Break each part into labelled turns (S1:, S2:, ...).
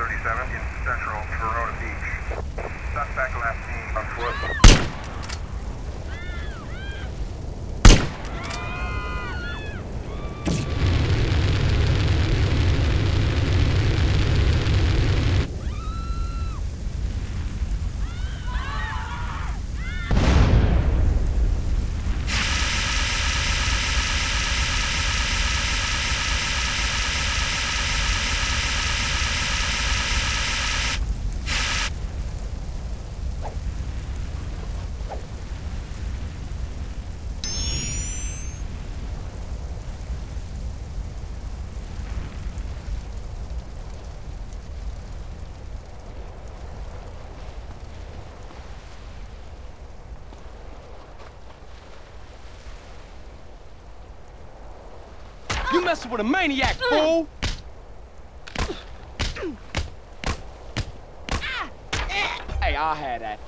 S1: 1037 in central Verona Beach. Suspect last seen on foot.
S2: You messing with a maniac, fool! Hey, I'll have that.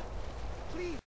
S3: Please,